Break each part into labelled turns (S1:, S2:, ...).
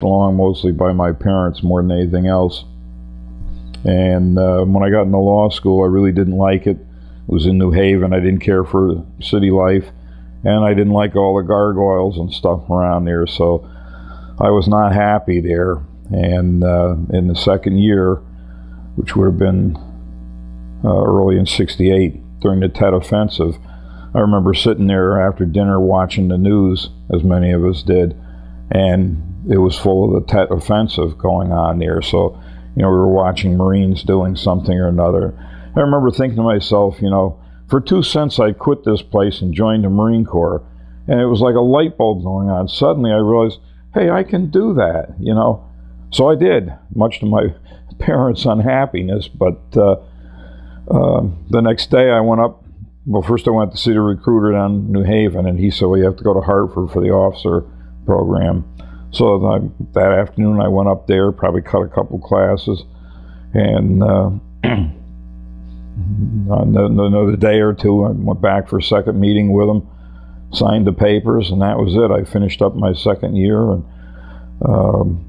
S1: along mostly by my parents more than anything else. And uh, when I got into law school, I really didn't like it. It was in New Haven. I didn't care for city life, and I didn't like all the gargoyles and stuff around there. So I was not happy there. And uh, in the second year, which would have been uh, early in '68 during the Tet Offensive, I remember sitting there after dinner watching the news, as many of us did, and it was full of the Tet Offensive going on there. So you know, we were watching Marines doing something or another. I remember thinking to myself, you know, for two cents I'd quit this place and join the Marine Corps. And it was like a light bulb going on. Suddenly I realized, hey, I can do that, you know. So I did, much to my parents' unhappiness. But uh, uh, the next day I went up. Well, first I went to see the recruiter down in New Haven, and he said, well, you have to go to Hartford for the officer program. So I, that afternoon I went up there, probably cut a couple classes, and uh, another day or two I went back for a second meeting with them, signed the papers, and that was it. I finished up my second year, and um,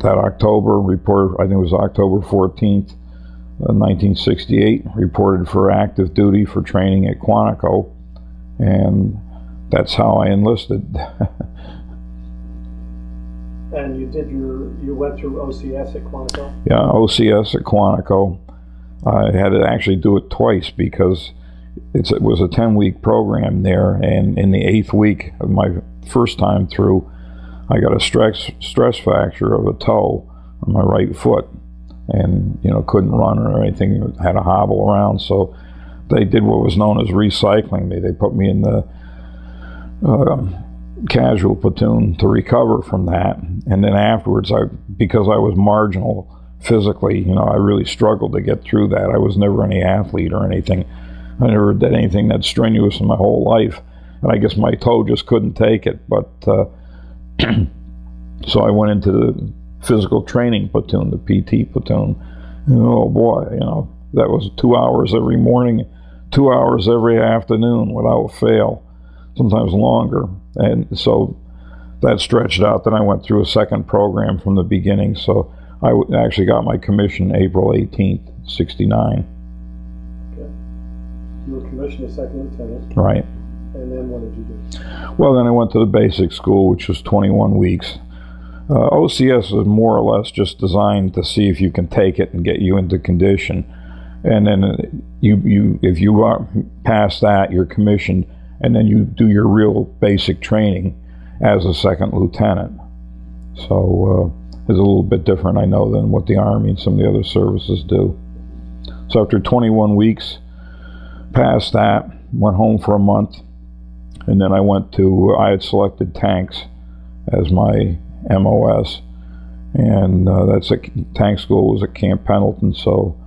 S1: that October reported. I think it was October 14th. Uh, 1968, reported for active duty for training at Quantico, and that's how I enlisted.
S2: And you did your, you went through OCS at Quantico?
S1: Yeah, OCS at Quantico. I had to actually do it twice because it was a 10 week program there. And in the eighth week of my first time through, I got a stress, stress fracture of a toe on my right foot and, you know, couldn't run or anything, had to hobble around. So they did what was known as recycling me. They put me in the uh, casual platoon to recover from that. And then afterwards, I because I was marginal physically, you know, I really struggled to get through that. I was never any athlete or anything. I never did anything that strenuous in my whole life, and I guess my toe just couldn't take it. But uh, so I went into the physical training platoon, the PT platoon. And oh boy, you know, that was two hours every morning, two hours every afternoon without fail, sometimes longer. And so that stretched out. Then I went through a second program from the beginning. So I actually got my commission April 18th, 69.
S2: Okay. You were commissioned as second lieutenant.
S1: Right.
S2: And then what did you do?
S1: Well, then I went to the basic school, which was 21 weeks. Uh, OCS is more or less just designed to see if you can take it and get you into condition. And then you, you, if you are past that, you're commissioned and then you do your real basic training as a second lieutenant. So uh, it's a little bit different, I know, than what the Army and some of the other services do. So after 21 weeks, past that, went home for a month, and then I went to, I had selected tanks as my MOS, and uh, that's a tank school was at Camp Pendleton, so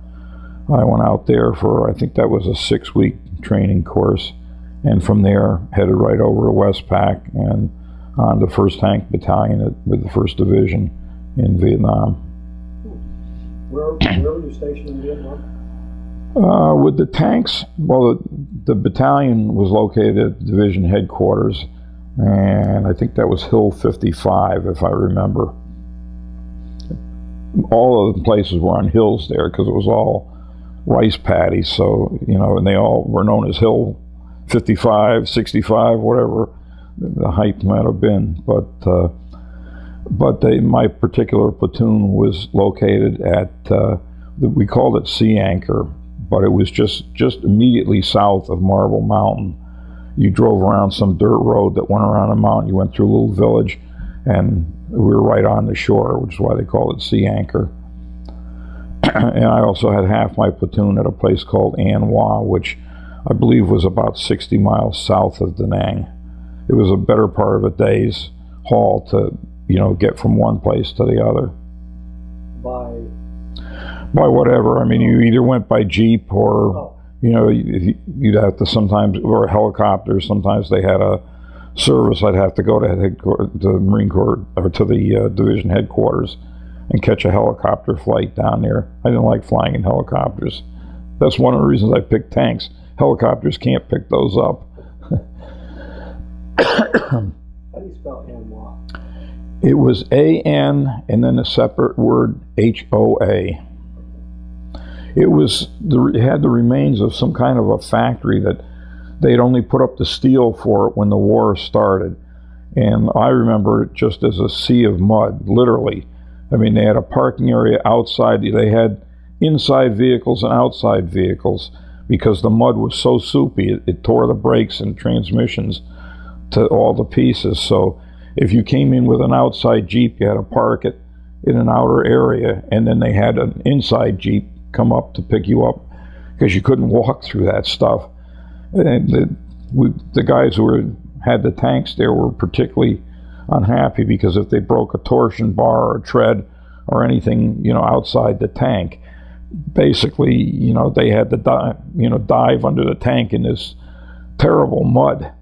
S1: I went out there for, I think that was a six week training course and from there headed right over to Westpac and on the 1st Tank Battalion at, with the 1st Division in Vietnam.
S2: Where, where were you stationed in Vietnam?
S1: Uh, with the tanks, well, the, the, battalion was located at division headquarters, and I think that was Hill 55, if I remember. All of the places were on hills there because it was all rice paddies, so, you know, and they all were known as Hill 55, 65, whatever the height might have been. But uh, but they, my particular platoon was located at uh, we called it Sea Anchor, but it was just just immediately south of Marble Mountain. You drove around some dirt road that went around a mountain. You went through a little village, and we were right on the shore, which is why they call it Sea Anchor. and I also had half my platoon at a place called An Hoa, which I believe was about 60 miles south of Da Nang. It was a better part of a day's haul to, you know, get from one place to the other.
S2: By?
S1: By whatever. I mean, you either went by jeep or, oh. you know, you'd have to sometimes, or helicopters. Sometimes they had a service. I'd have to go to, to the Marine Corps or to the uh, division headquarters and catch a helicopter flight down there. I didn't like flying in helicopters. That's one of the reasons I picked tanks helicopters can't pick those up.
S2: How do you spell An Hoa?
S1: It was A N and then a separate word H O A. It was the, it had the remains of some kind of a factory that they'd only put up the steel for it when the war started. And I remember it just as a sea of mud, literally. I mean, they had a parking area outside. They had inside vehicles and outside vehicles because the mud was so soupy, it, it tore the brakes and transmissions to all the pieces. So if you came in with an outside Jeep, you had to park it in an outer area, and then they had an inside Jeep come up to pick you up because you couldn't walk through that stuff. And the, we, the guys who were, had the tanks there were particularly unhappy because if they broke a torsion bar or a tread or anything, you know, outside the tank, basically, you know, they had to dive, you know, dive under the tank in this terrible mud,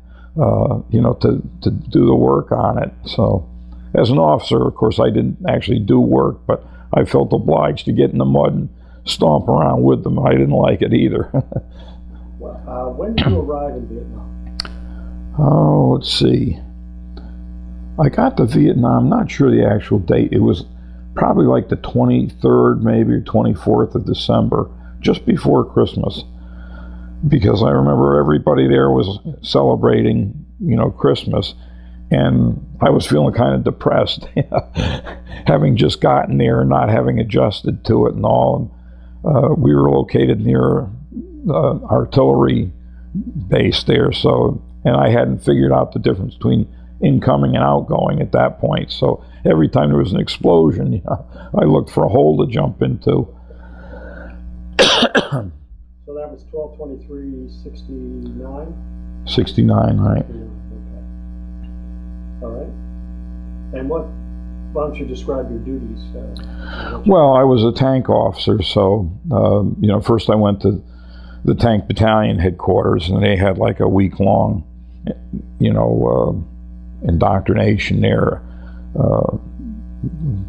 S1: uh, you know, to, to do the work on it. So, as an officer, of course, I didn't actually do work, but I felt obliged to get in the mud and stomp around with them. I didn't like it either.
S2: well, uh, when did you arrive in Vietnam?
S1: Oh, let's see. I got to Vietnam, not sure the actual date. It was probably like the 23rd, maybe, 24th of December, just before Christmas. Because I remember everybody there was celebrating, you know, Christmas. And I was feeling kind of depressed, having just gotten there and not having adjusted to it and all. And, uh, we were located near uh, artillery base there, so and I hadn't figured out the difference between incoming and outgoing at that point. So every time there was an explosion, you know, I looked for a hole to jump into.
S2: so that was 1223 69?
S1: 69, right.
S2: Okay. All right. And what, why don't you describe your duties? Uh,
S1: well, I was a tank officer, so, uh, you know, first I went to the tank battalion headquarters, and they had like a week long, you know, uh, indoctrination there, uh,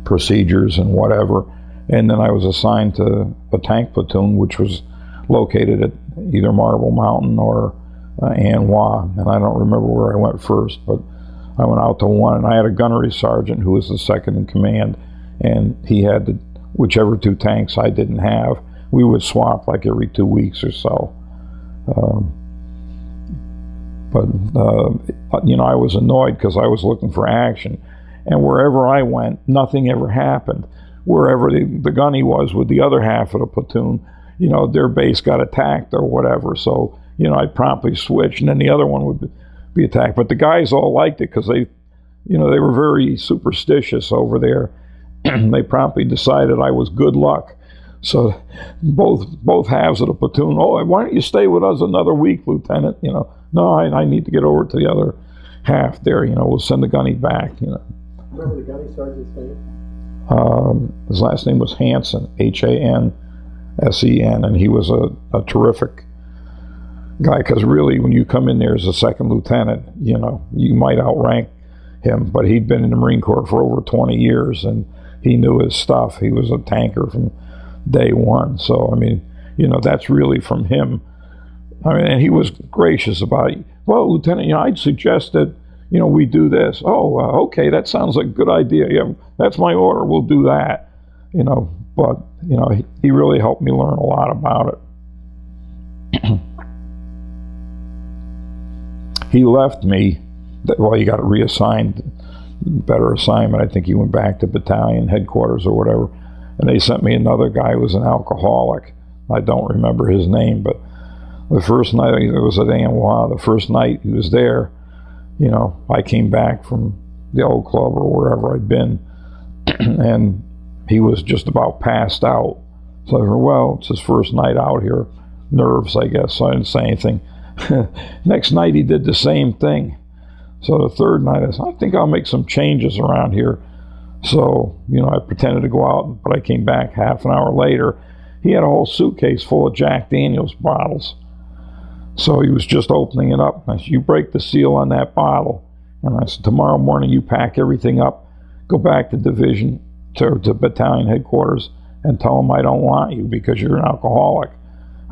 S1: procedures and whatever. And then I was assigned to a tank platoon, which was located at either Marble Mountain or uh, An Hoa. And I don't remember where I went first, but I went out to one, and I had a gunnery sergeant who was the second in command, and he had the, whichever two tanks I didn't have. We would swap like every two weeks or so. Um, but uh, you know, I was annoyed because I was looking for action, and wherever I went, nothing ever happened. Wherever the, the gunny was with the other half of the platoon, you know, their base got attacked or whatever. So you know, I'd promptly switch, and then the other one would. Be, be attacked. But the guys all liked it because they, you know, they were very superstitious over there. they promptly decided I was good luck. So both both halves of the platoon, oh, why don't you stay with us another week, Lieutenant? You know, no, I, I need to get over to the other half there. You know, we'll send the gunny back. You know.
S2: Remember the gunny sergeant's name?
S1: Um, his last name was Hansen, H A N S E N, and he was a, a terrific guy because really when you come in there as a second lieutenant you know you might outrank him but he'd been in the marine corps for over 20 years and he knew his stuff he was a tanker from day one so i mean you know that's really from him i mean and he was gracious about it well lieutenant you know i'd suggest that you know we do this oh uh, okay that sounds like a good idea yeah that's my order we'll do that you know but you know he, he really helped me learn a lot about it he left me. Well, he got reassigned, better assignment. I think he went back to battalion headquarters or whatever. And they sent me another guy who was an alcoholic. I don't remember his name, but the first night it was at An Hoa. The first night he was there, you know, I came back from the old club or wherever I'd been, and he was just about passed out. So I said, well, it's his first night out here. Nerves, I guess. So I didn't say anything. Next night, he did the same thing. So the third night, I said, I think I'll make some changes around here. So, you know, I pretended to go out, but I came back half an hour later. He had a whole suitcase full of Jack Daniels bottles. So he was just opening it up. I said, You break the seal on that bottle. And I said, Tomorrow morning, you pack everything up, go back to division, to, to battalion headquarters, and tell them I don't want you because you're an alcoholic.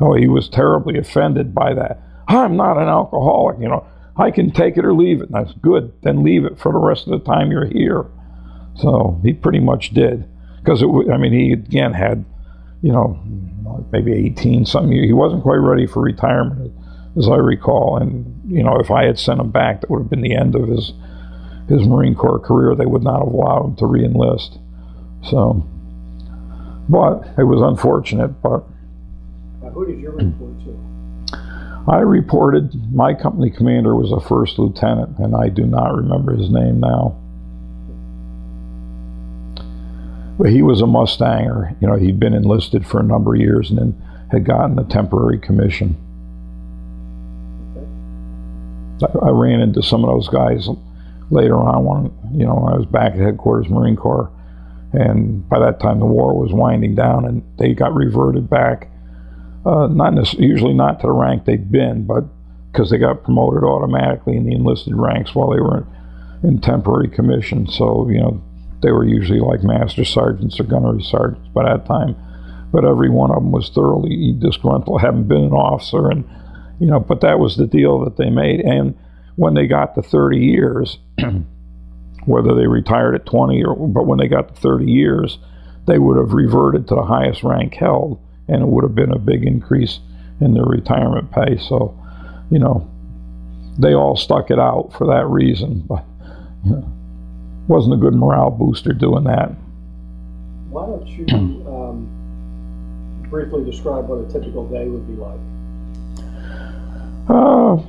S1: Oh, he was terribly offended by that. I'm not an alcoholic, you know. I can take it or leave it. And that's good. Then leave it for the rest of the time you're here. So he pretty much did. Because, I mean, he again had, you know, maybe 18 something. He wasn't quite ready for retirement, as I recall. And, you know, if I had sent him back, that would have been the end of his his Marine Corps career. They would not have allowed him to reenlist. So, but it was unfortunate. But
S2: who did you report to?
S1: I reported my company commander was a first lieutenant, and I do not remember his name now. But he was a Mustanger. You know, he'd been enlisted for a number of years and then had gotten a temporary commission. I, I, ran into some of those guys later on when, you know, when I was back at headquarters Marine Corps. And by that time, the war was winding down and they got reverted back uh, not usually not to the rank they'd been, but because they got promoted automatically in the enlisted ranks while they were in, temporary commission. So you know they were usually like master sergeants or gunnery sergeants by that time. But every one of them was thoroughly disgruntled, having been an officer, and you know. But that was the deal that they made. And when they got to 30 years, whether they retired at 20 or but when they got to 30 years, they would have reverted to the highest rank held and it would have been a big increase in their retirement pay. So, you know, they all stuck it out for that reason, but you know, wasn't a good morale booster doing that.
S2: Why don't you um, briefly describe what a typical day would be like?
S1: Uh,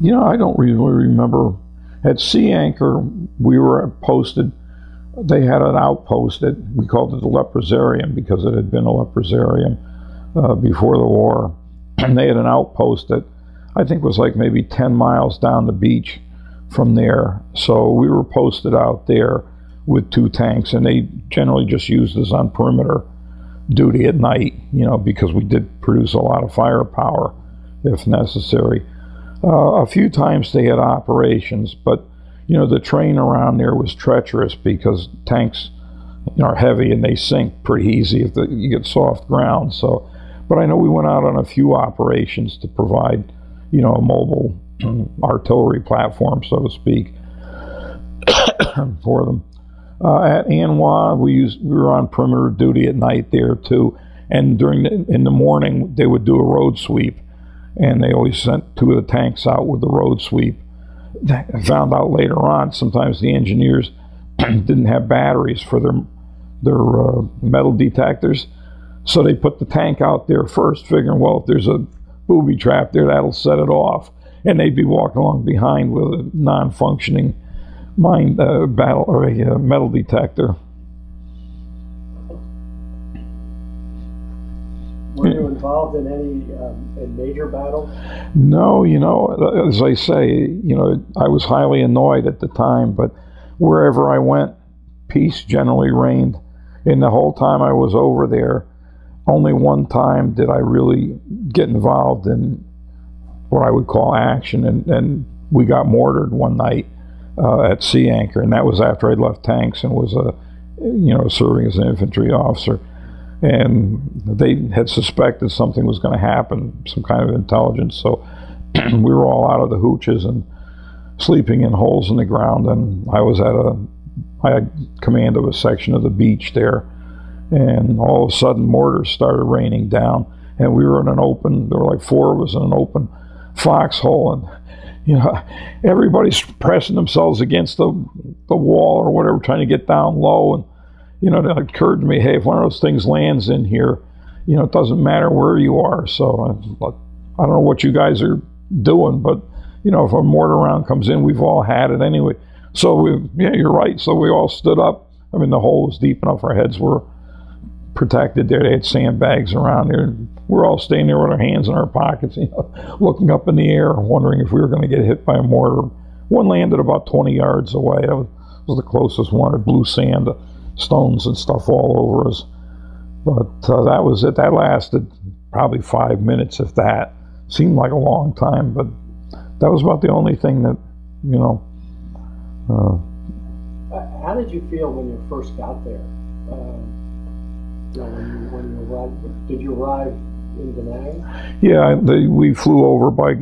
S1: you know, I don't really remember. At Sea Anchor, we were posted they had an outpost that we called it the leprosarium because it had been a leprosarium uh, before the war. And they had an outpost that I think was like maybe 10 miles down the beach from there. So we were posted out there with two tanks, and they generally just used us on perimeter duty at night, you know, because we did produce a lot of firepower if necessary. Uh, a few times they had operations, but you know, the terrain around there was treacherous because tanks you know, are heavy and they sink pretty easy if the, you get soft ground. So, but I know we went out on a few operations to provide, you know, a mobile artillery platform, so to speak, for them. Uh, at An Hoa, we used we were on perimeter duty at night there too, and during the, in the morning they would do a road sweep, and they always sent two of the tanks out with the road sweep. I found out later on sometimes the engineers didn't have batteries for their their uh, metal detectors, so they put the tank out there first, figuring, well, if there's a booby trap there, that'll set it off, and they'd be walking along behind with a non-functioning mine uh, battle or a uh, metal detector.
S2: Were you involved in any um, in major battles?
S1: No, you know, as I say, you know, I was highly annoyed at the time, but wherever I went, peace generally reigned. And the whole time I was over there, only one time did I really get involved in what I would call action, and, and we got mortared one night uh, at Sea Anchor, and that was after I'd left tanks and was a, you know, serving as an infantry officer and they had suspected something was going to happen, some kind of intelligence. So we were all out of the hooches and sleeping in holes in the ground. And I was at a, I had command of a section of the beach there, and all of a sudden mortars started raining down, and we were in an open. There were like four of us in an open foxhole, and you know, everybody's pressing themselves against the the wall or whatever, trying to get down low and you know, it occurred to me, hey, if one of those things lands in here, you know, it doesn't matter where you are. So I, I don't know what you guys are doing, but you know, if a mortar round comes in, we've all had it anyway. So we, yeah, you're right. So we all stood up. I mean, the hole was deep enough. Our heads were protected there. They had sandbags around there. We're all staying there with our hands in our pockets, you know, looking up in the air, wondering if we were going to get hit by a mortar. One landed about 20 yards away. That was, was the closest one. It blew sand stones and stuff all over us. But uh, that was it. That lasted probably five minutes, if that. Seemed like a long time, but that was about the only thing that, you know.
S2: Uh, How did you feel when you first got there? Uh, did you arrive in Da Nang?
S1: Yeah, we flew over by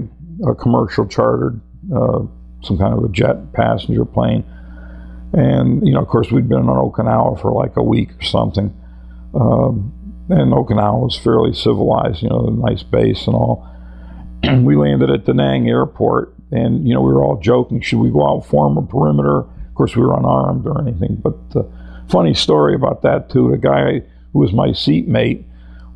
S1: a commercial chartered, uh, some kind of a jet passenger plane And, you know, of course, we'd been on Okinawa for like a week or something. Um, and Okinawa was fairly civilized, you know, a nice base and all. we landed at Da Nang Airport, and, you know, we were all joking, should we go out, form a perimeter? Of course, we were unarmed or anything. But uh, funny story about that, too. The guy who was my seatmate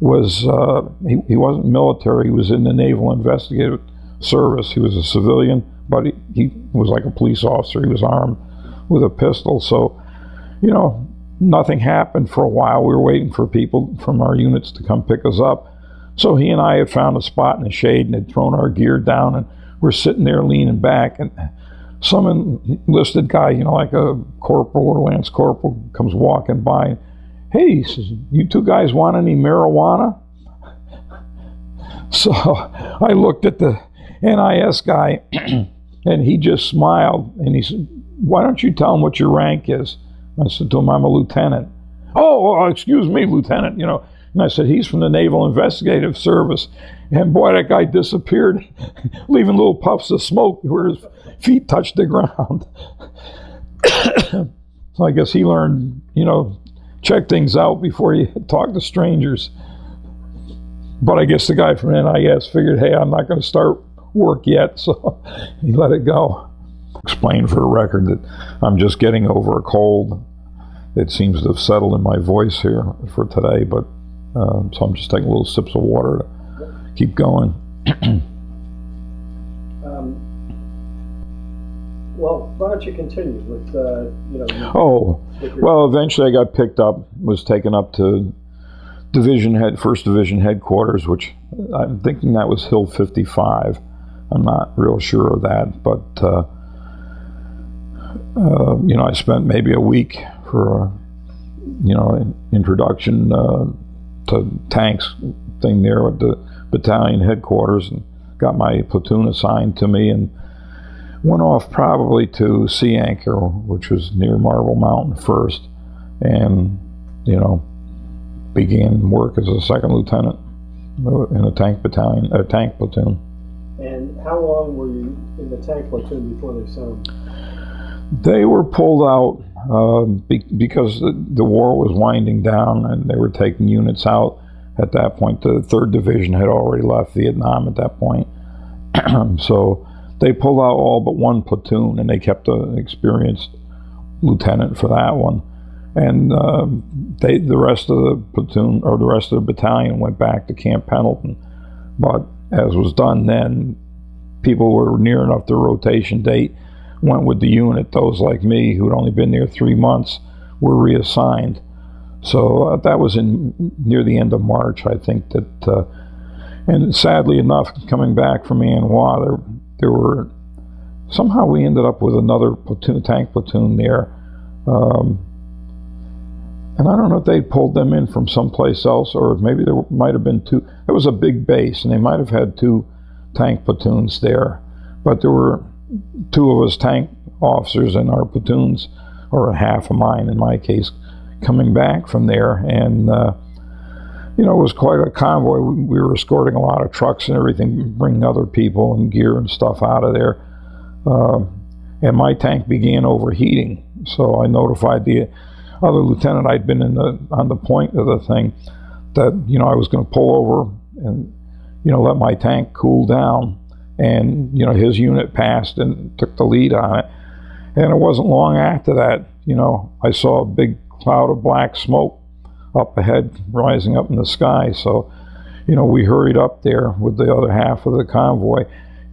S1: was, uh, he, he wasn't military, he was in the Naval Investigative Service. He was a civilian, but he, he was like a police officer. He was armed with a pistol. So, you know, nothing happened for a while. We were waiting for people from our units to come pick us up. So he and I had found a spot in the shade and had thrown our gear down, and we're sitting there leaning back. And some enlisted guy, you know, like a corporal or lance corporal, comes walking by. Hey, he says, "You two guys want any marijuana?" So I looked at the NIS guy, and he just smiled and he said, why don't you tell him what your rank is? I said to him, I'm a lieutenant. Oh, excuse me, lieutenant, you know. And I said, he's from the Naval Investigative Service. And boy, that guy disappeared, leaving little puffs of smoke where his feet touched the ground. so I guess he learned, you know, check things out before you talk to strangers. But I guess the guy from NIS figured, hey, I'm not going to start work yet, so he let it go explain for the record that I'm just getting over a cold. It seems to have settled in my voice here for today, but uh, so I'm just taking little sips of water to keep going.
S2: um, well, why don't you continue with, uh, you know?
S1: oh, well, eventually I got picked up, was taken up to division head, first division headquarters, which I'm thinking that was Hill 55. I'm not real sure of that, but uh, uh, you know, I spent maybe a week for a, you know, introduction uh, to tanks thing there at the battalion headquarters and got my platoon assigned to me and went off probably to Sea Anchor, which was near Marble Mountain first, and, you know, began work as a second lieutenant in a tank battalion, a tank platoon.
S2: And how long were you in the tank platoon before they sent
S1: they were pulled out um, be- because the, the, war was winding down and they were taking units out. At that point, the third division had already left Vietnam. At that point, so they pulled out all but one platoon, and they kept an experienced lieutenant for that one. And uh, they, the rest of the platoon or the rest of the battalion went back to Camp Pendleton. But as was done then, people were near enough to rotation date went with the unit. Those like me who'd only been there three months were reassigned. So uh, that was in near the end of March, I think that. Uh, and sadly enough, coming back from An Hoa, there there were somehow we ended up with another platoon, tank platoon there. Um, and I don't know if they pulled them in from someplace else, or maybe there might have been two. It was a big base, and they might have had two tank platoons there. But there were two of us tank officers in our platoons, or half of mine in my case, coming back from there. And, uh, you know, it was quite a convoy. We were escorting a lot of trucks and everything, bringing other people and gear and stuff out of there. Uh, and my tank began overheating. So I notified the other lieutenant I'd been in the on the point of the thing that you know I was going to pull over and you know let my tank cool down and you know his unit passed and took the lead on it. And it wasn't long after that, you know, I saw a big cloud of black smoke up ahead, rising up in the sky. So, you know, we hurried up there with the other half of the convoy.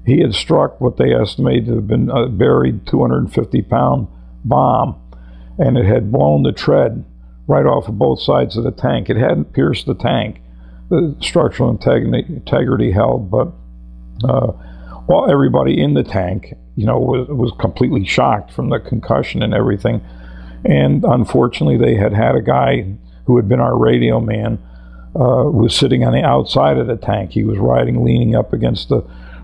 S1: He had struck what they estimated to have been a buried 250 pound bomb, and it had blown the tread right off of both sides of the tank. It hadn't pierced the tank. The structural integrity, held, but uh, well, everybody in the tank, you know, was, was completely shocked from the concussion and everything. And unfortunately, they had had a guy who had been our radio man uh, was sitting on the outside of the tank. He was riding, leaning up against the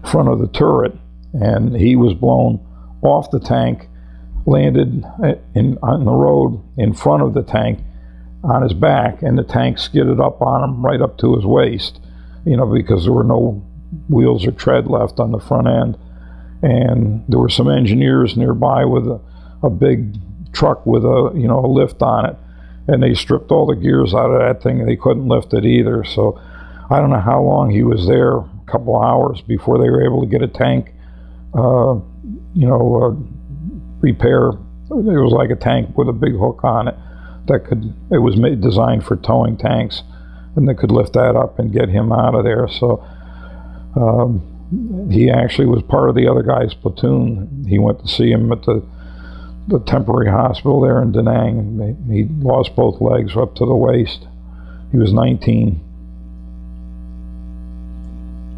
S1: front of the turret, and he was blown off the tank, landed in, on the road in front of the tank on his back, and the tank skidded up on him right up to his waist, you know, because there were no wheels or tread left on the front end. And there were some engineers nearby with a, a big truck with a you know a lift on it, and they stripped all the gears out of that thing, and they couldn't lift it either. So I don't know how long he was there, a couple hours before they were able to get a tank, uh, you know, uh, repair. It was like a tank with a big hook on it that could. It was made, designed for towing tanks, and they could lift that up and get him out of there. So. Um, he actually was part of the other guy's platoon. He went to see him at the the temporary hospital there in Da Nang. He lost both legs up to the waist. He was 19.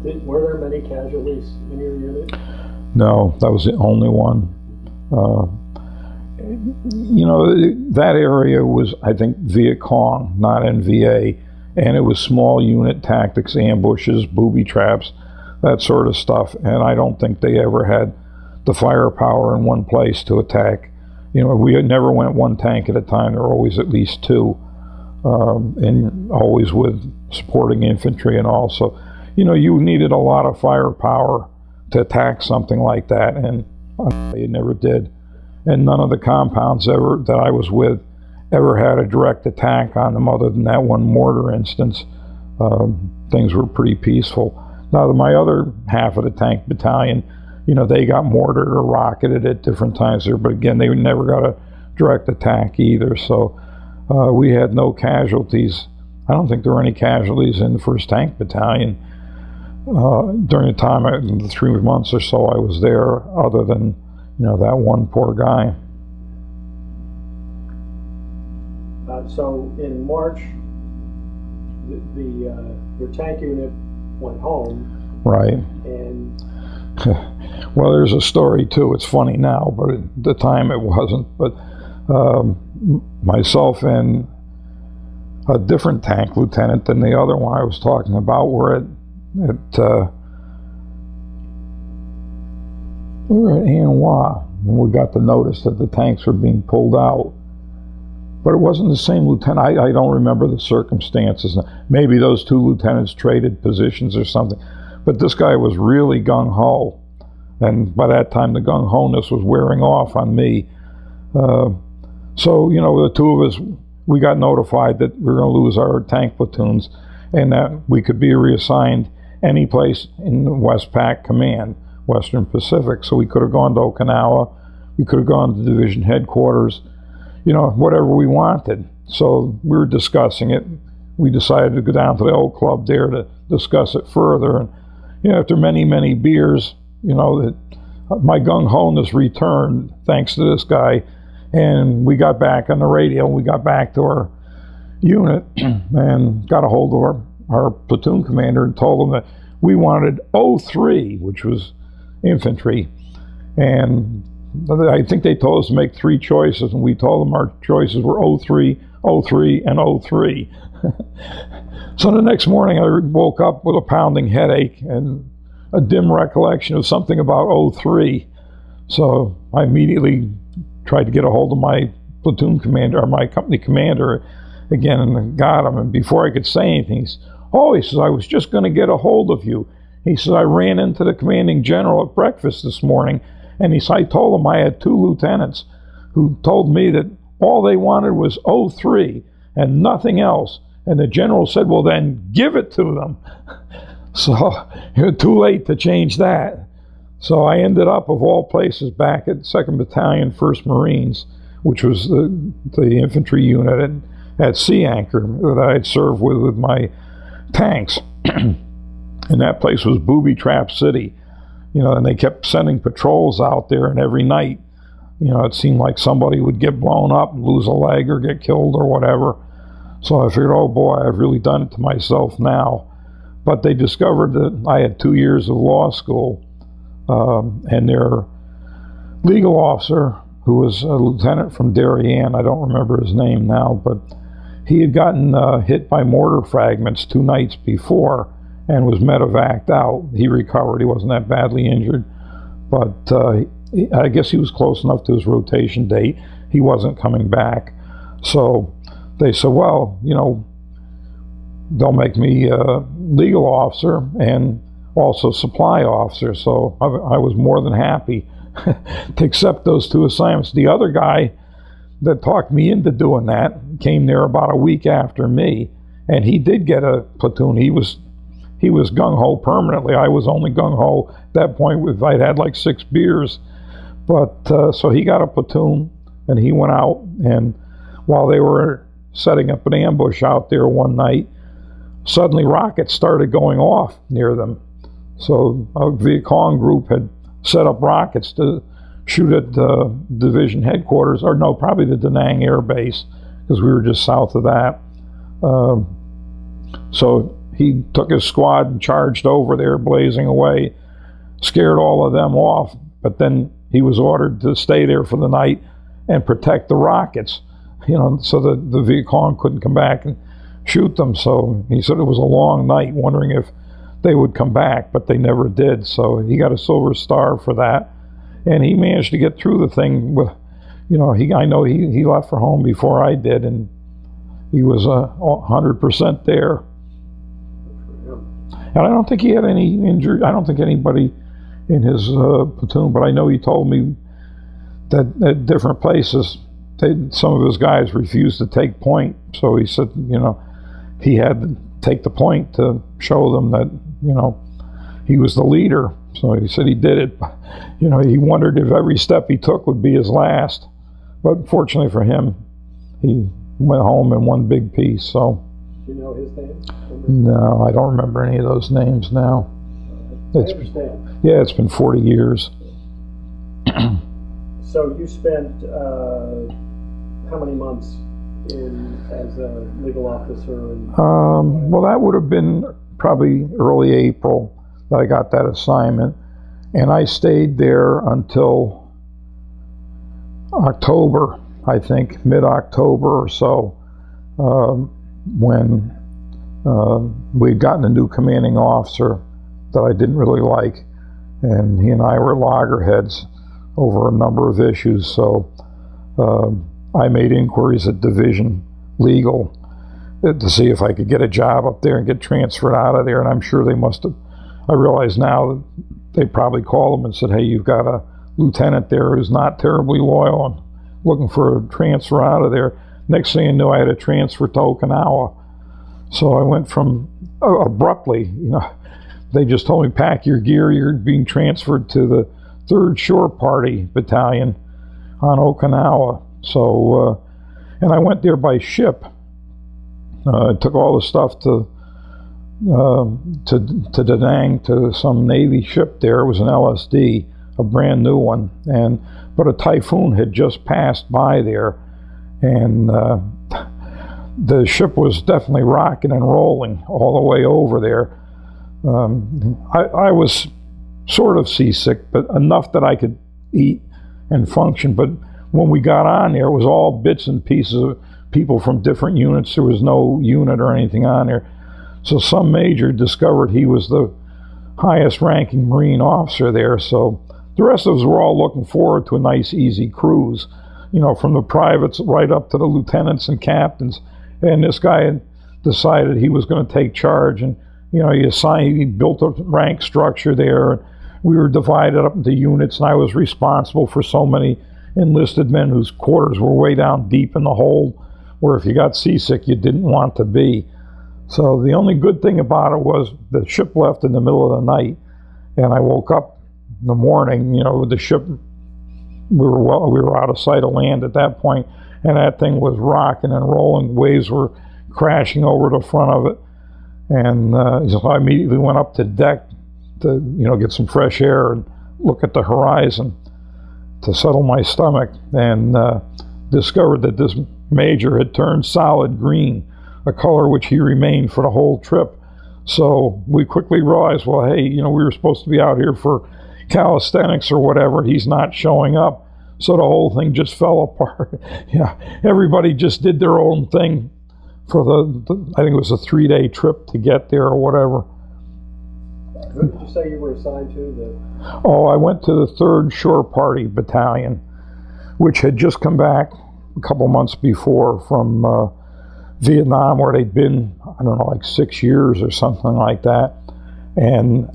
S2: Did, were there many casualties in your unit?
S1: No, that was the only one. Uh, you know, that area was, I think, Viet Cong, not in NVA, and it was small unit tactics, ambushes, booby traps that sort of stuff. And I don't think they ever had the firepower in one place to attack. You know, we never went one tank at a time. There were always at least two, um, and always with supporting infantry and all. So, you know, you needed a lot of firepower to attack something like that, and it never did. And none of the compounds ever that I was with ever had a direct attack on them, other than that one mortar instance. Um, things were pretty peaceful. Now, my other half of the tank battalion, you know, they got mortared or rocketed at different times there, but again, they never got a direct attack either. So uh, we had no casualties. I don't think there were any casualties in the first tank battalion uh, during the time, I, the three months or so I was there, other than you know that one poor guy.
S2: Uh, so in March, the, the uh, your tank unit went home.
S1: Right.
S2: And
S1: well, there's a story too. It's funny now, but at the time it wasn't. But um, myself and a different tank lieutenant than the other one I was talking about were at at uh, we were at An Hoa when we got the notice that the tanks were being pulled out but it wasn't the same lieutenant. I, I don't remember the circumstances. Maybe those two lieutenants traded positions or something. But this guy was really gung ho. And by that time, the gung ho ness was wearing off on me. Uh, so, you know, the two of us, we got notified that we were going to lose our tank platoons and that we could be reassigned any place in Westpac Command, Western Pacific. So we could have gone to Okinawa, we could have gone to division headquarters you know, whatever we wanted. So we were discussing it. We decided to go down to the old club there to discuss it further. And, you know, after many, many beers, you know, that uh, my gung ho-ness returned thanks to this guy. And we got back on the radio. We got back to our unit and got a hold of our, our platoon commander and told him that we wanted 03, which was infantry. And I think they told us to make three choices, and we told them our choices were 03, 03, and 03. so the next morning, I woke up with a pounding headache and a dim recollection of something about 03. So I immediately tried to get a hold of my platoon commander, or my company commander again, and got him. And before I could say anything, he said, Oh, he says, I was just going to get a hold of you. He says, I ran into the commanding general at breakfast this morning and he, I told him I had two lieutenants who told me that all they wanted was 03 and nothing else. And the general said, well, then give it to them. so too late to change that. So I ended up, of all places, back at 2nd Battalion, 1st Marines, which was the, the infantry unit at, at Sea Anchor that I'd served with with my tanks. and that place was Booby Trap City you know, and they kept sending patrols out there, and every night, you know, it seemed like somebody would get blown up and lose a leg or get killed or whatever. So I figured, oh boy, I've really done it to myself now. But they discovered that I had two years of law school, um, and their legal officer, who was a lieutenant from Darien, I don't remember his name now, but he had gotten uh, hit by mortar fragments two nights before and was medevaced out. He recovered. He wasn't that badly injured, but uh, I guess he was close enough to his rotation date. He wasn't coming back. So they said, well, you know, they'll make me a legal officer and also supply officer. So I, I was more than happy to accept those two assignments. The other guy that talked me into doing that came there about a week after me, and he did get a platoon. He was he was gung ho permanently. I was only gung ho at that point. With I'd had like six beers, but uh, so he got a platoon, and he went out. And while they were setting up an ambush out there one night, suddenly rockets started going off near them. So a Viet Cong group had set up rockets to shoot at the division headquarters, or no, probably the Da Nang Air Base, because we were just south of that. Um, so he took his squad and charged over there, blazing away, scared all of them off. But then he was ordered to stay there for the night and protect the rockets, you know, so that the Viet Cong couldn't come back and shoot them. So he said it was a long night, wondering if they would come back, but they never did. So he got a Silver Star for that, and he managed to get through the thing with, you know, he I know he he left for home before I did, and he was hundred percent there. And I don't think he had any injury. I don't think anybody in his uh, platoon, but I know he told me that at different places, they, some of his guys refused to take point. So he said, you know, he had to take the point to show them that, you know, he was the leader. So he said he did it. You know, he wondered if every step he took would be his last. But fortunately for him, he went home in one big piece. So.
S2: Do you know his name?
S1: No, I don't remember any of those names now.
S2: It's, I understand.
S1: Yeah, it's been 40 years.
S2: so you spent uh, how many months in as a legal officer?
S1: um, well, that would have been probably early April that I got that assignment, and I stayed there until October, I think, mid-October or so, um, when uh, we'd gotten a new commanding officer that I didn't really like, and he and I were loggerheads over a number of issues. So uh, I made inquiries at Division Legal to see if I could get a job up there and get transferred out of there. And I'm sure they must have. I realize now that they probably called them and said, "Hey, you've got a lieutenant there who's not terribly loyal and looking for a transfer out of there." Next thing you knew, I had a transfer to Okinawa. So I went from uh, abruptly, you know, they just told me, pack your gear, you're being transferred to the 3rd Shore Party Battalion on Okinawa. So, uh, and I went there by ship. Uh, I took all the stuff to uh, to to Da Nang to some Navy ship there. It was an LSD, a brand new one, and but a typhoon had just passed by there, and uh, the ship was definitely rocking and rolling all the way over there. Um, I, I, was sort of seasick, but enough that I could eat and function. But when we got on there, it was all bits and pieces of people from different units. There was no unit or anything on there. So some major discovered he was the highest ranking Marine officer there. So the rest of us were all looking forward to a nice, easy cruise, you know, from the privates right up to the lieutenants and captains and this guy had decided he was going to take charge and you know he assigned he built a rank structure there we were divided up into units and i was responsible for so many enlisted men whose quarters were way down deep in the hold where if you got seasick you didn't want to be so the only good thing about it was the ship left in the middle of the night and i woke up in the morning you know the ship we were well we were out of sight of land at that point and that thing was rocking and rolling. Waves were crashing over the front of it, and uh, so I immediately went up to deck to you know get some fresh air and look at the horizon to settle my stomach, and uh, discovered that this major had turned solid green, a color which he remained for the whole trip. So we quickly realized, well, hey, you know, we were supposed to be out here for calisthenics or whatever. He's not showing up. So the whole thing just fell apart. yeah, everybody just did their own thing for the, the I think it was a three day trip to get there or whatever.
S2: Who did you say you were assigned to? The...
S1: Oh, I went to the Third Shore Party Battalion, which had just come back a couple months before from uh, Vietnam, where they'd been I don't know like six years or something like that. And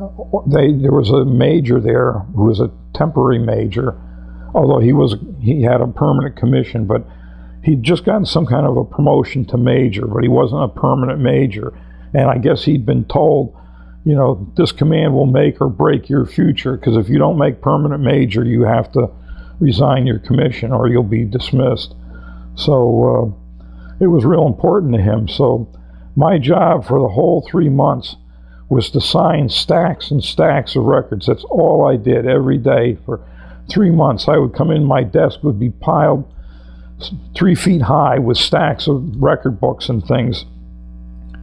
S1: they there was a major there who was a temporary major although he was he had a permanent commission, but he'd just gotten some kind of a promotion to major, but he wasn't a permanent major. And I guess he'd been told, you know, this command will make or break your future because if you don't make permanent major, you have to resign your commission or you'll be dismissed. So uh, it was real important to him. So my job for the whole three months was to sign stacks and stacks of records. That's all I did every day for three months. I would come in, my desk would be piled three feet high with stacks of record books and things.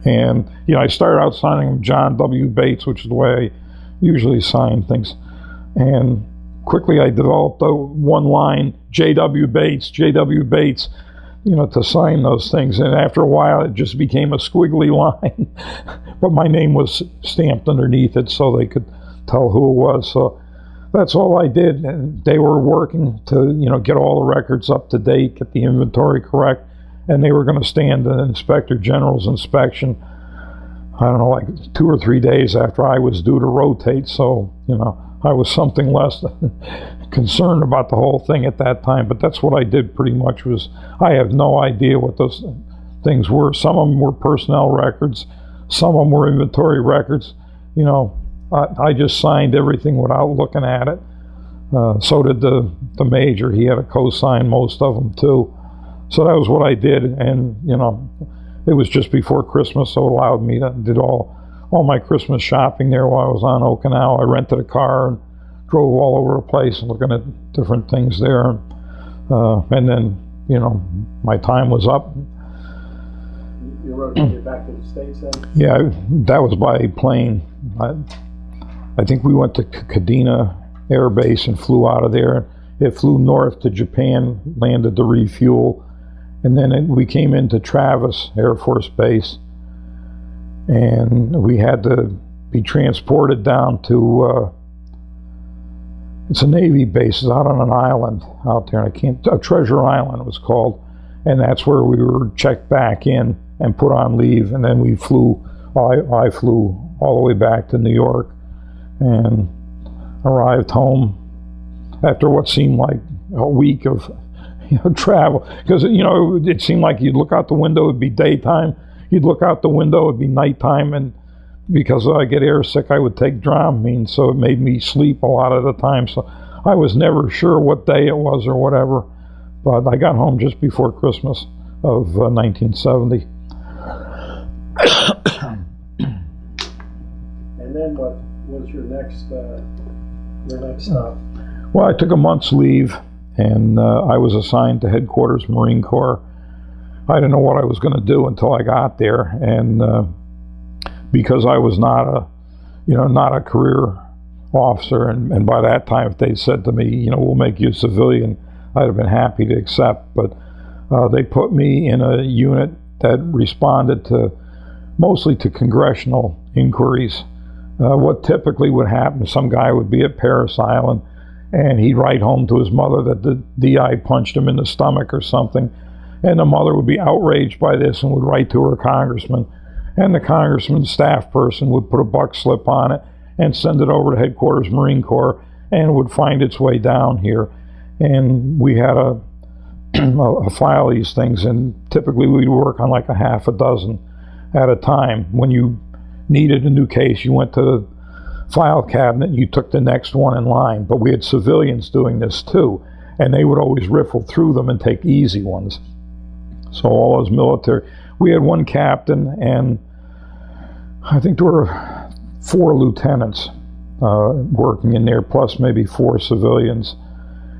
S1: And, you know, I started out signing John W. Bates, which is the way I usually sign things. And quickly I developed a one line J.W. Bates, J.W. Bates, you know, to sign those things. And after a while, it just became a squiggly line. but my name was stamped underneath it so they could tell who it was. So that's all I did. And they were working to, you know, get all the records up to date, get the inventory correct, and they were going to stand the inspector general's inspection. I don't know, like two or three days after I was due to rotate. So, you know, I was something less concerned about the whole thing at that time. But that's what I did pretty much was I have no idea what those things were. Some of them were personnel records. Some of them were inventory records. You know, I, I just signed everything without looking at it. Uh, so did the, the major. He had to co-sign most of them too. So that was what I did. And, you know, it was just before Christmas, so it allowed me to did all all my Christmas shopping there while I was on Okinawa. I rented a car and drove all over the place looking at different things there. Uh, and then, you know, my time was up.
S2: You rotated back to the States then?
S1: Yeah, that was by plane. I, I think we went to Kadena Air Base and flew out of there. It flew north to Japan, landed to refuel, and then it, we came into Travis Air Force Base, and we had to be transported down to. Uh, it's a Navy base, it's out on an island out there, and I can't. Uh, Treasure Island it was called, and that's where we were checked back in and put on leave, and then we flew. I, I flew all the way back to New York and arrived home after what seemed like a week of you know, travel. Because, you know, it seemed like you'd look out the window, it'd be daytime. You'd look out the window, it'd be nighttime. And because I get air sick, I would take Dramamine. So it made me sleep a lot of the time. So I was never sure what day it was or whatever. But I got home just before Christmas of uh, 1970.
S2: and then what? was your next uh, your next stop?
S1: Well, I took a month's leave, and uh, I was assigned to headquarters Marine Corps. I didn't know what I was going to do until I got there, and uh, because I was not a, you know, not a career officer, and, and by that time, if they said to me, you know, we'll make you a civilian, I'd have been happy to accept. But uh, they put me in a unit that responded to mostly to congressional inquiries uh, what typically would happen, some guy would be at Parris Island and he'd write home to his mother that the DI punched him in the stomach or something. And the mother would be outraged by this and would write to her congressman. And the congressman's staff person would put a buck slip on it and send it over to headquarters Marine Corps and would find its way down here. And we had a, a file these things, and typically we'd work on like a half a dozen at a time. When you needed a new case, you went to the file cabinet you took the next one in line. But we had civilians doing this too, and they would always riffle through them and take easy ones. So all those military, we had one captain, and I think there were four lieutenants uh, working in there, plus maybe four civilians.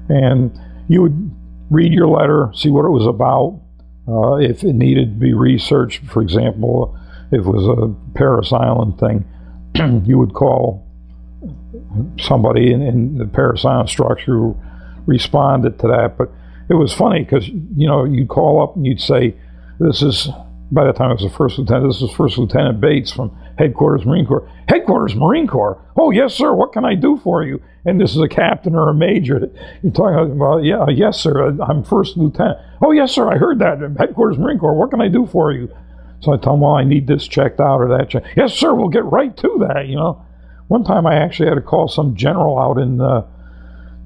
S1: And you would read your letter, see what it was about. Uh, if it needed to be researched, for example, if it was a Parris Island thing, you would call somebody in, in, the Island structure who responded to that. But it was funny because, you know, you'd call up and you'd say, this is, by the time it was the first lieutenant, this is First Lieutenant Bates from Headquarters Marine Corps. Headquarters Marine Corps? Oh, yes, sir. What can I do for you? And this is a captain or a major. You're talking about, yeah, uh, yes, sir. I'm First Lieutenant. Oh, yes, sir. I heard that. Headquarters Marine Corps. What can I do for you? So I tell them, well, I need this checked out or that checked. Yes, sir, we'll get right to that, you know. One time I actually had to call some general out in uh,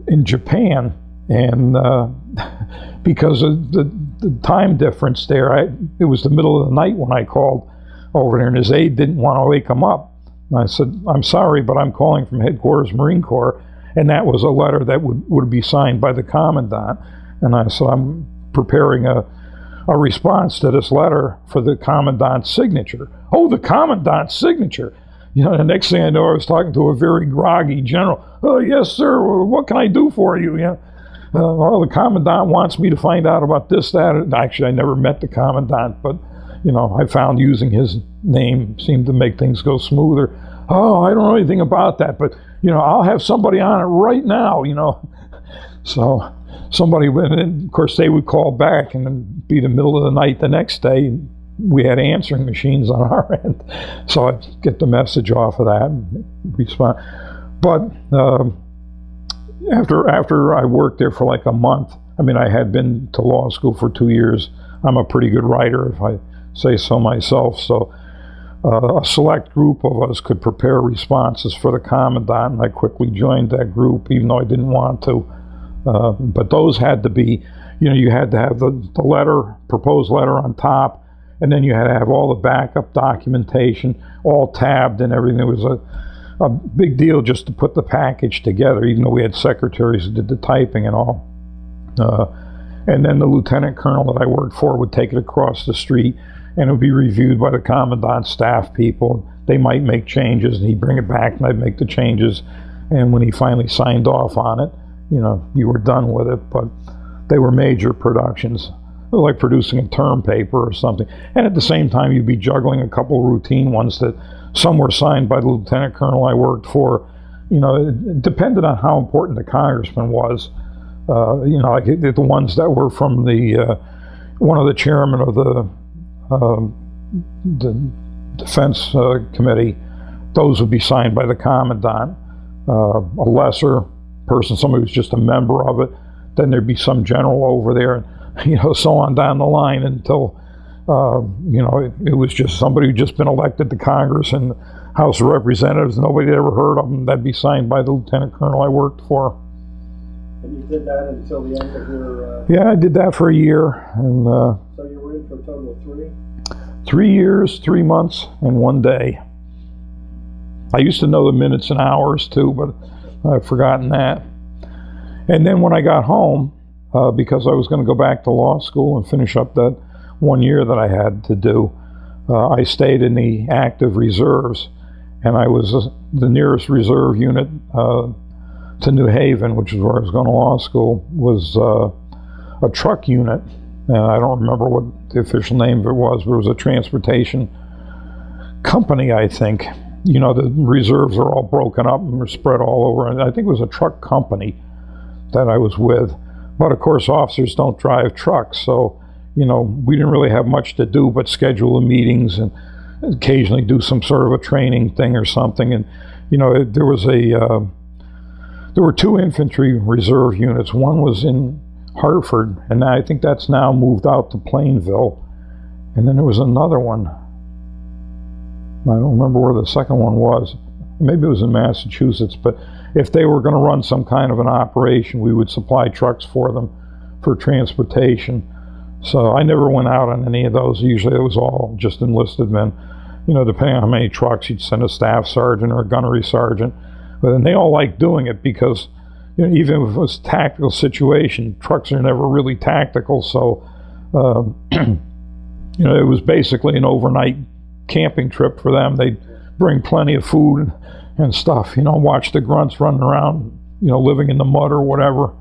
S1: in Japan, and uh, because of the, the time difference there, I, it was the middle of the night when I called over there, and his aide didn't want to wake him up. And I said, "I'm sorry, but I'm calling from headquarters Marine Corps," and that was a letter that would, would be signed by the commandant. And I said, "I'm preparing a." A response to this letter for the commandant's signature. Oh, the commandant's signature. You know, the next thing I know, I was talking to a very groggy general. Oh, yes, sir. What can I do for you? Yeah. Uh, well, the commandant wants me to find out about this, that. Actually, I never met the commandant, but you know, I found using his name seemed to make things go smoother. Oh, I don't know anything about that, but you know, I'll have somebody on it right now. You know, so somebody, went, and of course, they would call back and it'd be the middle of the night the next day. We had answering machines on our end, so I'd get the message off of that and respond. But um, after after I worked there for like a month, I mean, I had been to law school for two years. I'm a pretty good writer, if I say so myself. So uh, a select group of us could prepare responses for the commandant, and I quickly joined that group, even though I didn't want to. Uh, but those had to be, you know, you had to have the, the letter, proposed letter on top, and then you had to have all the backup documentation, all tabbed and everything. It was a, a big deal just to put the package together, even though we had secretaries that did the typing and all. Uh, and then the lieutenant colonel that I worked for would take it across the street and it would be reviewed by the commandant's staff people. They might make changes and he'd bring it back and I'd make the changes. And when he finally signed off on it, you know, you were done with it. But they were major productions, like producing a term paper or something. And at the same time, you'd be juggling a couple routine ones that some were signed by the lieutenant colonel I worked for. You know, it depended on how important the congressman was. Uh, you know, like the ones that were from the uh, one of the chairman of the um, the defense uh, committee. Those would be signed by the commandant. Uh, a lesser person, somebody who's just a member of it, then there'd be some general over there, you know, so on down the line until uh, you know it, it, was just somebody who'd just been elected to Congress and House of Representatives. Nobody had ever heard of them. That'd be signed by the lieutenant colonel I worked for.
S2: And you did that until the end of your.
S1: Uh... Yeah, I did that for a year, and.
S2: Uh, so you were in for a total of three.
S1: Three years, three months, and one day. I used to know the minutes and hours too, but I've forgotten that. And then when I got home, uh, because I was going to go back to law school and finish up that one year that I had to do, uh, I stayed in the active reserves, and I was uh, the nearest reserve unit uh, to New Haven, which is where I was going to law school, was uh, a truck unit. And I don't remember what the official name of it was, but it was a transportation company, I think. You know, the reserves are all broken up and are spread all over. And I think it was a truck company that I was with. But of course, officers don't drive trucks. So, you know, we didn't really have much to do but schedule the meetings and occasionally do some sort of a training thing or something. And, you know, there was a. Uh, there were two infantry reserve units. One was in Hartford, and I think that's now moved out to Plainville. And then there was another one. I don't remember where the second one was. Maybe it was in Massachusetts, but if they were going to run some kind of an operation, we would supply trucks for them for transportation. So I never went out on any of those. Usually it was all just enlisted men. You know, depending on how many trucks, you'd send a staff sergeant or a gunnery sergeant. But then they all liked doing it because you know, even if it was a tactical situation, trucks are never really tactical. So, uh, you know, it was basically an overnight camping trip for them. They'd bring plenty of food and stuff, you know, watch the grunts running around, you know, living in the mud or whatever.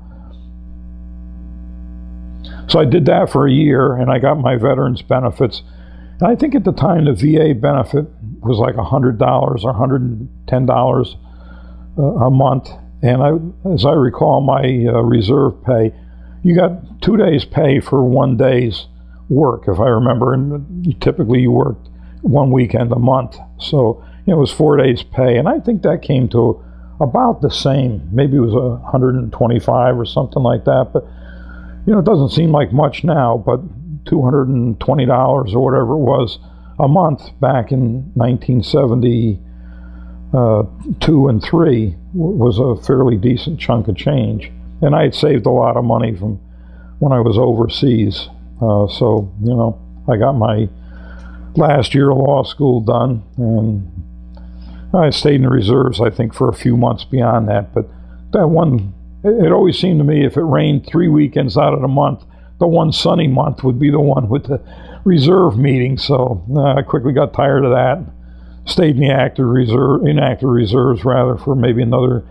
S1: So I did that for a year and I got my veterans benefits. And I think at the time the VA benefit was like $100 or $110 uh, a month. And I, as I recall, my uh, reserve pay, you got two days' pay for one day's work, if I remember. And typically you worked one weekend a month. So it was four days' pay. And I think that came to about the same. Maybe it was a 125 or something like that. But, you know, it doesn't seem like much now, but $220 or whatever it was a month back in 1970 uh, and three was a fairly decent chunk of change. and I had saved a lot of money from when I was overseas. Uh, so you know, I got my last year of law school done, and I stayed in the reserves. I think for a few months beyond that, but that one, it, always seemed to me if it rained three weekends out of the month, the one sunny month would be the one with the reserve meeting. So uh, I quickly got tired of that. Stayed in the active reserve, inactive reserves rather, for maybe another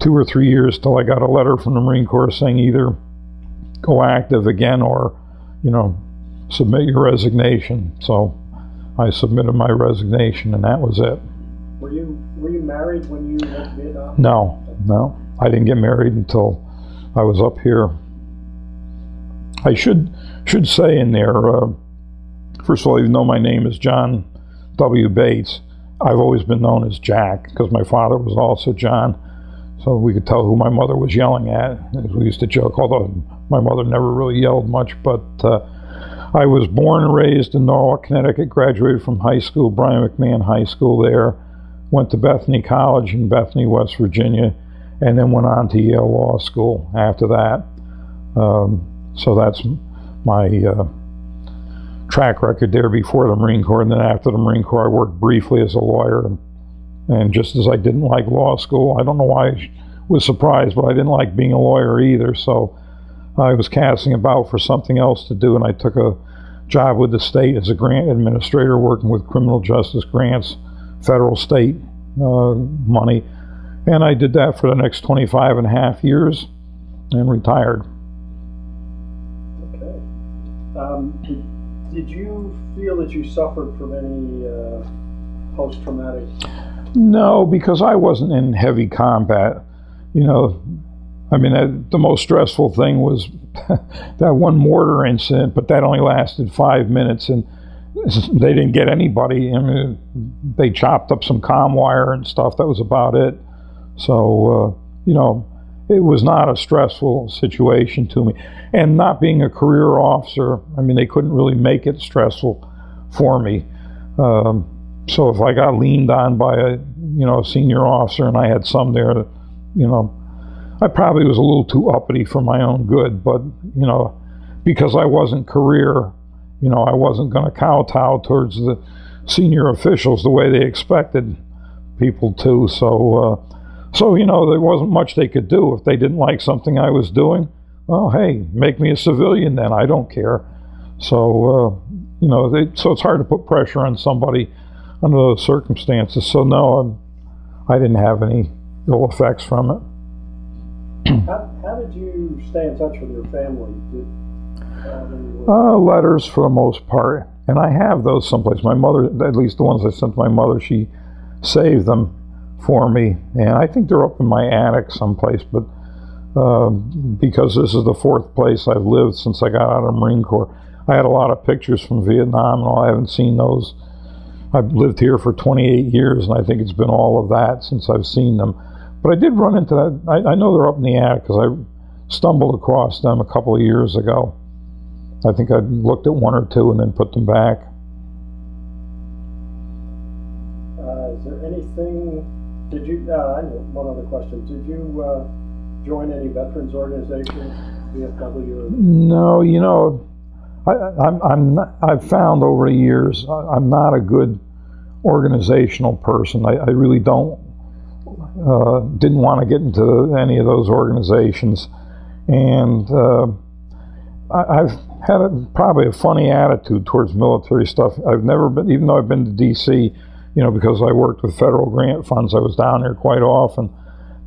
S1: two or three years till I got a letter from the Marine Corps saying either go active again or, you know, submit your resignation. So I submitted my resignation, and that was it.
S2: Were you were you married when you went to?
S1: No, no, I didn't get married until I was up here. I should should say in there. Uh, first of all, even though my name is John W. Bates, I've always been known as Jack because my father was also John. So we could tell who my mother was yelling at. As we used to joke, although my mother never really yelled much. But uh, I was born and raised in Norwalk, Connecticut, graduated from high school, Brien McMahon High School there, went to Bethany College in Bethany, West Virginia, and then went on to Yale Law School after that. Um, so that's my uh, track record there before the Marine Corps. And then after the Marine Corps, I worked briefly as a lawyer. And, just as I didn't like law school, I don't know why I was surprised, but I didn't like being a lawyer either. So I was casting about for something else to do, and I took a job with the state as a grant administrator working with criminal justice grants, federal, state uh, money. And I did that for the next 25 and a half years and retired.
S2: Okay. Um, did, did, you feel that you suffered from any uh, post traumatic?
S1: No, because I wasn't in heavy combat. You know, I mean, the most stressful thing was that one mortar incident, but that only lasted five minutes, and they didn't get anybody. I mean, they chopped up some com wire and stuff. That was about it. So, uh, you know, it was not a stressful situation to me. And not being a career officer, I mean, they couldn't really make it stressful for me. Um, so if I got leaned on by a, you know, a senior officer and I had some there, you know, I probably was a little too uppity for my own good, but you know, because I wasn't career, you know, I wasn't going to kowtow towards the senior officials the way they expected people to. So, uh, so you know, there wasn't much they could do if they didn't like something I was doing. Well, hey, make me a civilian then. I don't care. So, uh, you know, they, so it's hard to put pressure on somebody under those circumstances. So no, I'm, I didn't have any ill effects from it
S2: how, how did you stay in touch with your family? Did,
S1: uh, letters for the most part, and I have those someplace. My mother, at least the ones I sent to my mother, she saved them for me, and I think they're up in my attic someplace. But uh, because this is the fourth place I've lived since I got out of the Marine Corps, I had a lot of pictures from Vietnam, and I haven't seen those. I've lived here for 28 years, and I think it's been all of that since I've seen them. But I did run into that. I, I know they're up in the attic because I stumbled across them a couple of years ago. I think I looked at one or two and then put them back.
S2: Uh, is there anything? Did you? Uh, I know one other question. Did you uh, join any veterans organizations? VFW?
S1: No, you know, I, I'm, I'm not, I've found over the years I'm not a good organizational person. I, I really don't uh, didn't want to get into any of those organizations. And uh, I, have had a, probably a funny attitude towards military stuff. I've never been, even though I've been to D.C., you know, because I worked with federal grant funds, I was down there quite often.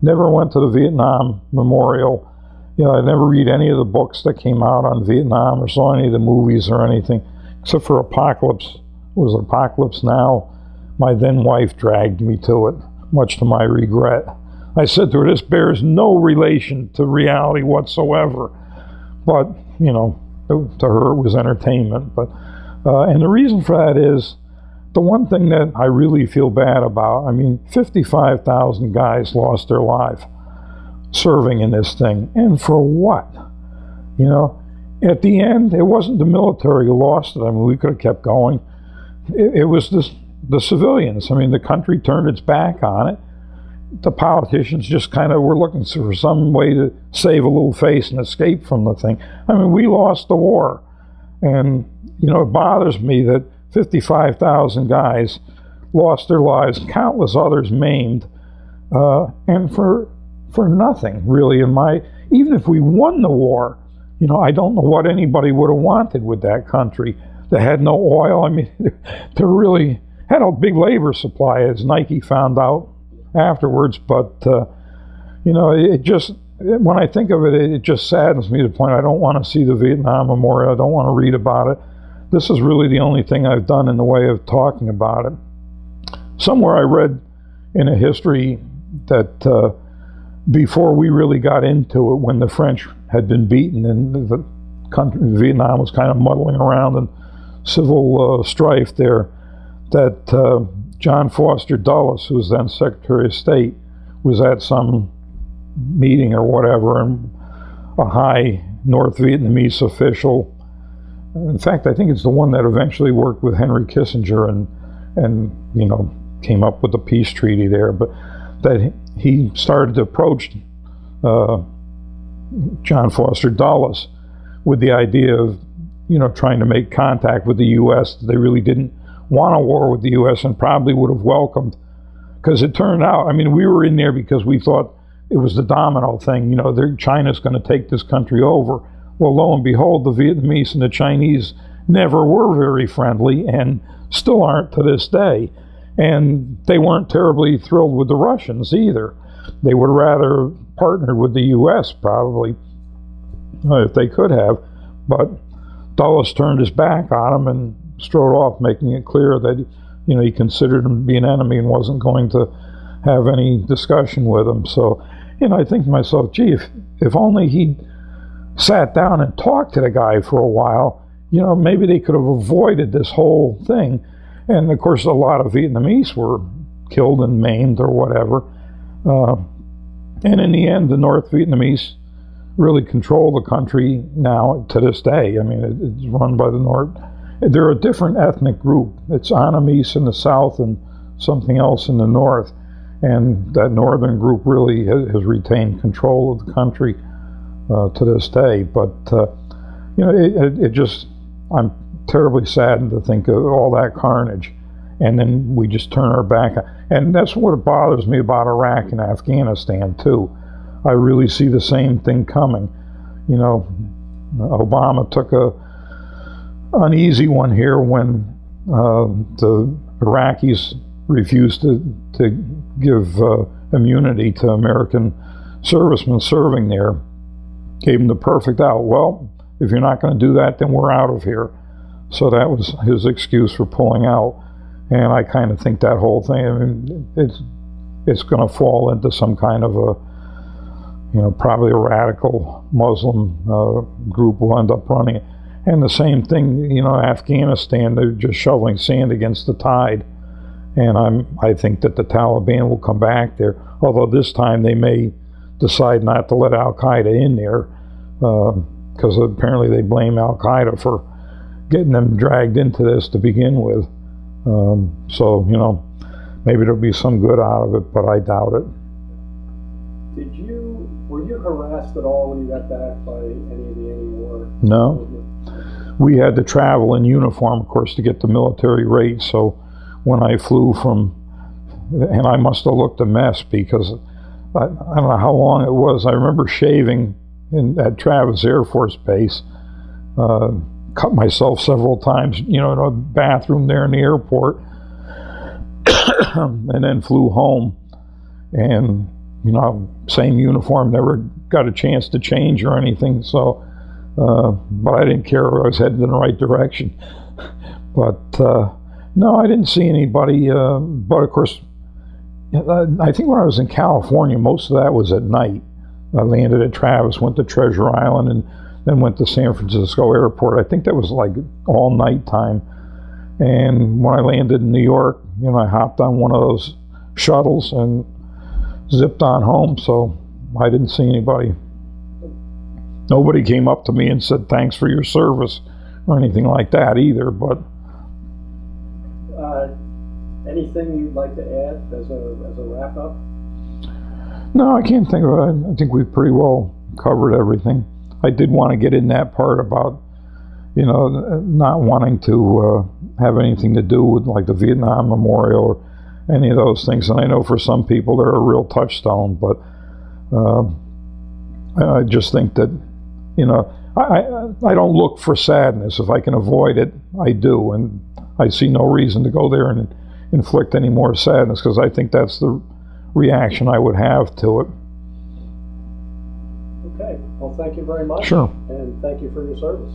S1: Never went to the Vietnam Memorial. You know, I never read any of the books that came out on Vietnam or saw any of the movies or anything, except for Apocalypse. It was Apocalypse Now. My then wife dragged me to it much to my regret. I said to her, This bears no relation to reality whatsoever. But, you know, to her it was entertainment. But, uh, and the reason for that is the one thing that I really feel bad about I mean, 55,000 guys lost their life serving in this thing. And for what? You know, at the end, it wasn't the military who lost it. I mean, we could have kept going. It, it was this the civilians. I mean, the country turned its back on it. The politicians just kind of were looking for some way to save a little face and escape from the thing. I mean, we lost the war. And, you know, it bothers me that 55,000 guys lost their lives, countless others maimed, uh, and for, for nothing, really. In my, even if we won the war, you know, I don't know what anybody would have wanted with that country that had no oil. I mean, they really had a big labor supply, as Nike found out afterwards. But uh, you know, it, just when I think of it, it just saddens me to the point I don't want to see the Vietnam Memorial. I don't want to read about it. This is really the only thing I've done in the way of talking about it. Somewhere I read in a history that uh, before we really got into it, when the French had been beaten and the country, Vietnam was kind of muddling around and civil uh, strife there, that uh, John Foster Dulles, who was then Secretary of State, was at some meeting or whatever, and a high North Vietnamese official. In fact, I think it's the one that eventually worked with Henry Kissinger and and you know came up with the peace treaty there. But that he started to approach uh, John Foster Dulles with the idea of you know trying to make contact with the U.S. They really didn't want a war with the U.S. and probably would have welcomed. Because it turned out, I mean, we were in there because we thought it was the domino thing. You know, China's going to take this country over. Well, lo and behold, the Vietnamese and the Chinese never were very friendly and still aren't to this day. And they weren't terribly thrilled with the Russians either. They would rather partnered with the U.S. probably uh, if they could have. But Dulles turned his back on them and strode off, making it clear that you know he considered him to be an enemy and wasn't going to have any discussion with him. So, you know, I think to myself, gee, if, if only he sat down and talked to the guy for a while, you know, maybe they could have avoided this whole thing. And of course, a lot of Vietnamese were killed and maimed or whatever. Uh, and in the end, the North Vietnamese really control the country now to this day. I mean, it, it's run by the North they're a different ethnic group. It's Annamese in the south and something else in the north. And that northern group really has, retained control of the country uh, to this day. But, uh, you know, it, it, it, just, I'm terribly saddened to think of all that carnage. And then we just turn our back. And that's what bothers me about Iraq and Afghanistan, too. I really see the same thing coming. You know, Obama took a uneasy one here when uh, the Iraqis refused to, to give uh, immunity to American servicemen serving there. Gave him the perfect out. Well, if you're not going to do that, then we're out of here. So that was his excuse for pulling out. And I kind of think that whole thing, I mean, it's it's going to fall into some kind of a, you know, probably a radical Muslim uh, group will end up running it. And the same thing, you know, Afghanistan, they're just shoveling sand against the tide. And I'm, I think that the Taliban will come back there, although this time they may decide not to let Al Qaeda in there, because uh, apparently they blame Al Qaeda for getting them dragged into this to begin with. Um, so, you know, maybe there'll be some good out of it, but I doubt it.
S2: Did you, were you harassed at all when you got back by any of the anti-war?
S1: No we had to travel in uniform, of course, to get the military rate. So when I flew from, and I must have looked a mess because I, I don't know how long it was. I remember shaving in, at Travis Air Force Base, uh, cut myself several times, you know, in a bathroom there in the airport, and then flew home. And, you know, same uniform, never got a chance to change or anything. So, uh, but I didn't care. if I was headed in the right direction. but uh, no, I didn't see anybody. Uh, but of course, I think when I was in California, most of that was at night. I landed at Travis, went to Treasure Island, and then went to San Francisco Airport. I think that was like all night time. And when I landed in New York, you know, I hopped on one of those shuttles and zipped on home. So I didn't see anybody. Nobody came up to me and said thanks for your service or anything like that either. But
S2: uh, anything you'd like to add as a as a wrap up?
S1: No, I can't think of it. I think we've pretty well covered everything. I did want to get in that part about, you know, not wanting to uh, have anything to do with like the Vietnam Memorial or any of those things. And I know for some people they're a real touchstone, but uh, I just think that, you know, I, I, I don't look for sadness. If I can avoid it, I do. And I see no reason to go there and inflict any more sadness because I think that's the reaction I would have to it.
S2: Okay, well, thank you very much.
S1: Sure.
S2: And thank you for your service.